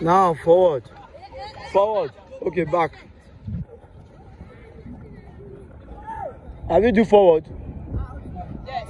Now forward. Forward. Okay, back. Have you do forward? Yes.